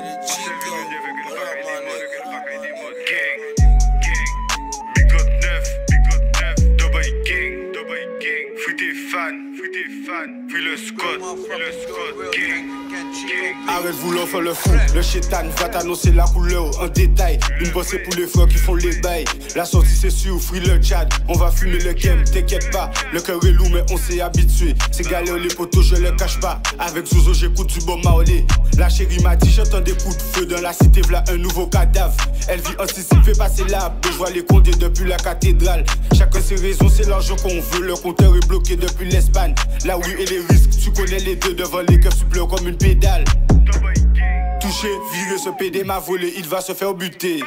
to the G, Arrête vouloir faire le fou, le chétan va t'annoncer la couleur en détail. Une bossée pour les frères qui font les bails. La sortie c'est sûr, free le chat, on va fumer le game, t'inquiète pas. Le cœur est lourd mais on s'est habitué. C'est galère les potos, je le cache pas. Avec Zozo j'écoute du bon Maolé. La chérie m'a dit j'entends des coups de feu dans la cité, v'là un nouveau cadavre. Elle vit fait passer la je vois les condés depuis la cathédrale. Chacun ses raisons, c'est l'argent qu'on veut. Le compteur est bloqué depuis l'Espagne. La oui et les risques, tu connais les deux devant les keufs, tu pleures comme une pédale. Touché, viré, ce PD m'a volé, il va se faire buter.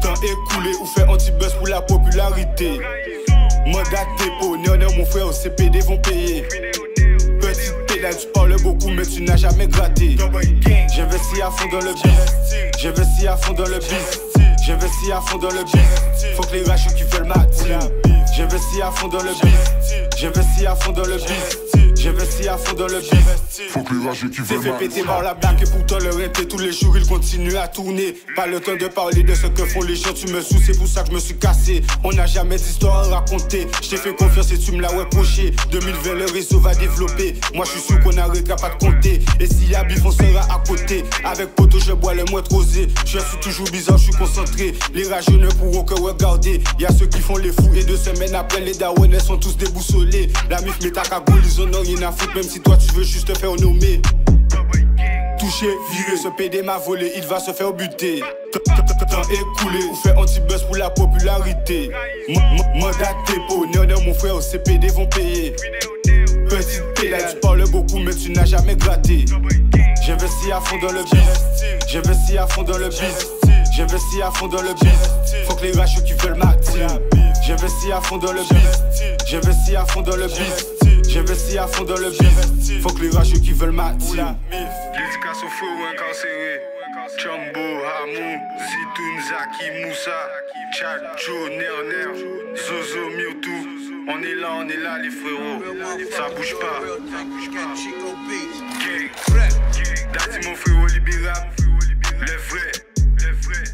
Temps écoulé ou fait anti-buzz pour la popularité. Dépôt, néo mon frère, ces PD vont payer. Petite pédale, tu parles beaucoup, mais tu n'as jamais gratté. J'investis à fond dans le biz. J'investis à fond dans le biz. J'investis à fond dans le biz. Faut que les rachos qui veulent ma J'investis à fond dans le. J'investis à fond dans le biz. À fond dans le biz. Faut que les rageux qui veulent fait péter par la blague et pourtant le rente tous les jours il continue à tourner. Pas le temps de parler de ce que font les gens, tu me sous, c'est pour ça que je me suis cassé. On n'a jamais d'histoire à raconter. Je t'ai fait confiance et tu me l'as reproché. 2020 le réseau va développer. Moi je suis sûr qu'on n'arrêtera pas de compter. Et s'il y a bif, on sera à côté. Avec poteau, je bois le moins rosé. Je suis toujours bizarre, je suis concentré. Les rageux ne pourront que regarder. Y a ceux qui font les fous et deux semaines après les daronnes sont tous déboussolés. La mif met ta cagoule, ils en ont rien à foutre, même si toi tu veux juste te faire nommer. Touché, viré, ce PD m'a volé, il va se faire buter. Temps écoulé, ou fait anti-buzz pour la popularité. À dépôt, néo mon frère, ces PD vont payer. Petite pédale, tu parles beaucoup, mais tu n'as jamais gratté. J'investis à fond dans le biz. J'investis à fond dans le biz. J'investis à fond dans le biz. Faut que les rachos qui veulent ma J'investis à fond dans le biz. J'investis à fond dans le biz. J'investis à fond dans le bif. Faut que les rageux qui veulent ma team. L'éducation feu ou incarcéré. Chambo, Hamou, Zitoun, Zaki, Moussa, Chad, Joe, Nerner, Zozo, Mewtwo. On est là, on est là, les frérots. Ça bouge pas. Gang, Dati, mon frérot libérable. Le vrai, le vrai.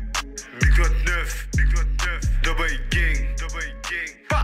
Big 9, Big 9, Double Gang, Double Gang.